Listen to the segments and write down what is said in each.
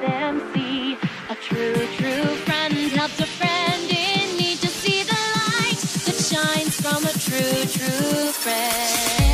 them see a true, true friend helps a friend in need to see the light that shines from a true, true friend.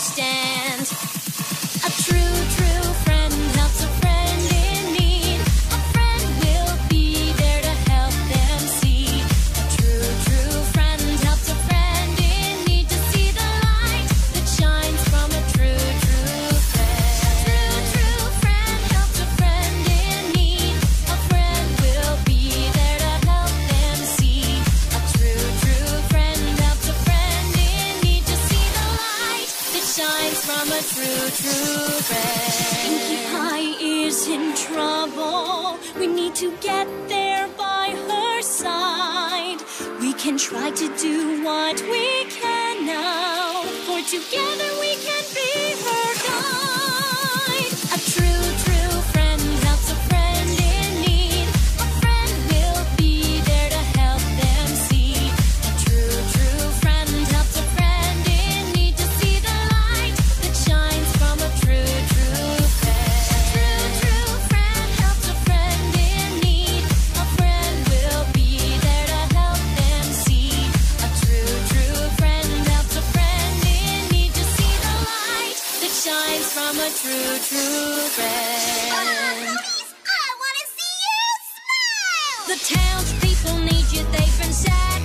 understand. A true, true friend. Pie is in trouble. We need to get there by her side. We can try to do what we can now. For together we a true, true friend. Oh, I want to see you smile. The townspeople need you, they've been sad.